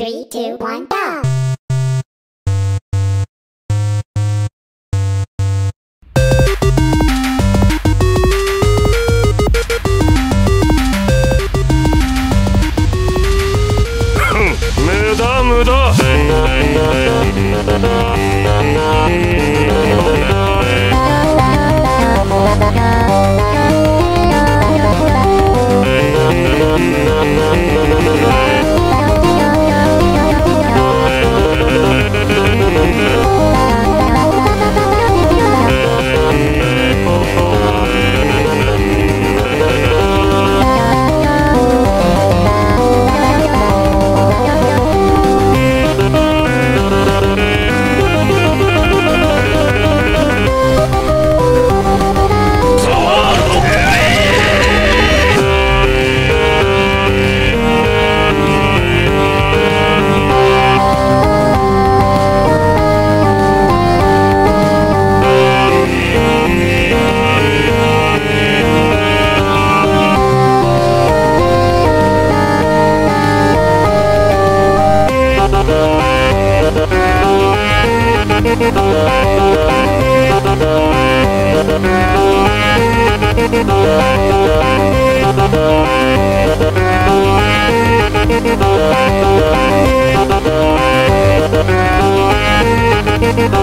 Three, two, one, go! Hmm, Thank.